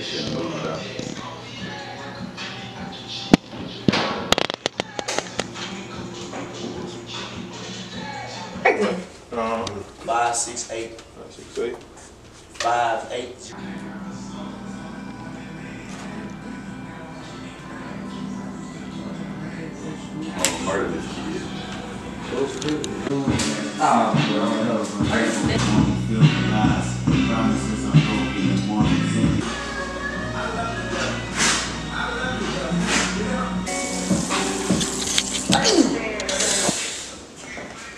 That. Uh, Five, six, eight, five, six, eight. five, eight. I'm gonna murder this kid.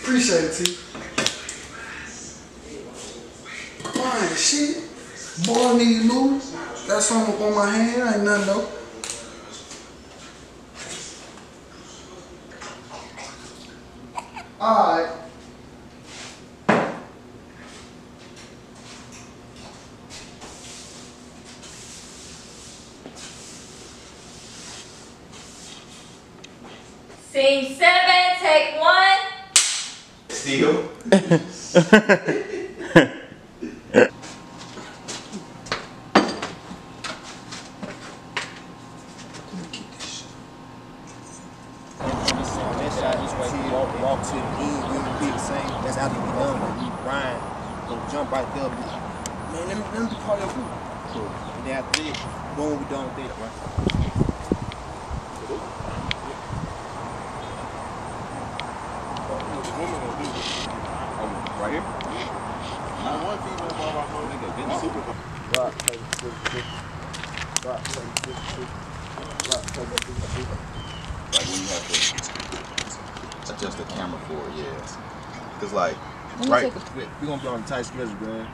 Appreciate it, T. Fine, shit. Boy need lose. Got something up on my hand. Ain't nothing though. Alright. Scene seven, take one. Steal. This. Man, let me, let me call your group. Cool. And after that, boom, we done with that, right? Right here. Not one female ball nigga. Super. Rock. Rock. Rock. Like when you have to adjust the camera for it, yes. Cause like, Right. we're gonna be on the tight schedule, man.